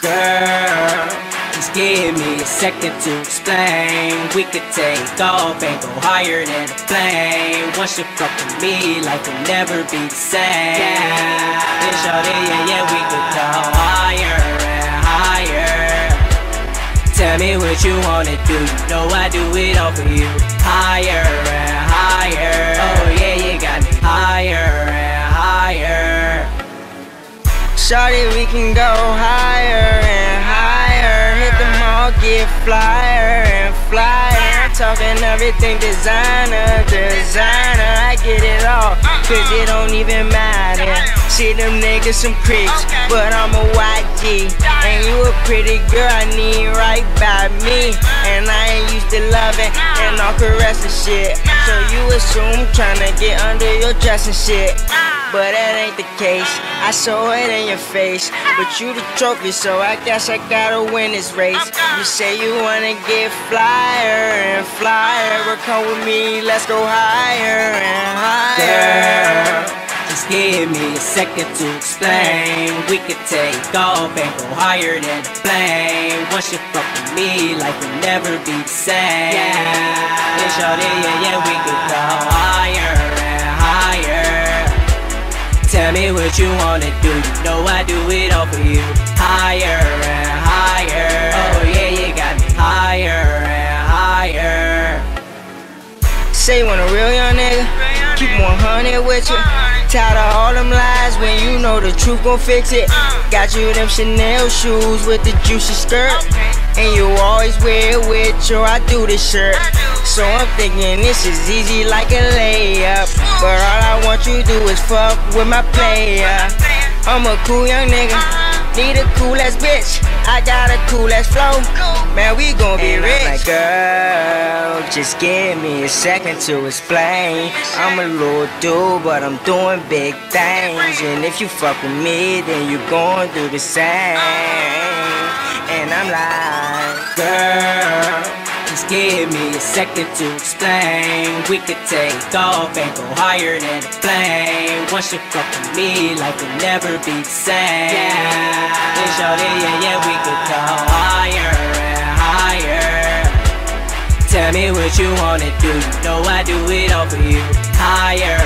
Girl, just give me a second to explain. We could take off and go higher than a plane. Once you fuck with me, life will never be the same. Yeah, shorty, yeah, yeah, we could go higher and higher. Tell me what you wanna do, you know I do it all for you. Higher and Shorty, we can go higher and higher. Hit the mall, get flyer and flyer. Talking everything designer, designer. I get it all, cause it don't even matter. See them niggas some creeps, but I'm a YG. And you a pretty girl, I need right by me. And I ain't used to loving and all caressing shit. So you assume tryna get under your dress and shit. But that ain't the case. I saw it in your face. But you the trophy, so I guess I gotta win this race. You say you wanna get flyer and flyer. But come with me, let's go higher and higher. Girl, just give me a second to explain. We could take off and go higher than the plane. Once you fuck with me, life will never be the same. Yeah, shorty, yeah, yeah, we could go higher. Tell me what you wanna do, you know I do it all for you. Higher and higher. Oh yeah, you got me higher and higher. Say when a real young nigga, keep 100 with you. Tired of all them lies when you know the truth gon' fix it. Got you them Chanel shoes with the juicy skirt. And you always wear it with your I do this shirt. So I'm thinking this is easy like a layup. But all I want you to do is fuck with my player. I'm a cool young nigga. Need a cool ass bitch. I got a cool ass flow. Man, we gon' be And I'm rich. like, girl, just give me a second to explain. I'm a little dude, but I'm doing big things. And if you fuck with me, then you gon' do the same. And I'm like, Girl, give me a second to explain. We could take off and go higher than a plane. Once you fuck with me, life will never be the same. Yeah, shorty, yeah, yeah, we could go higher and higher. Tell me what you wanna do, you know I do it all for you. Higher.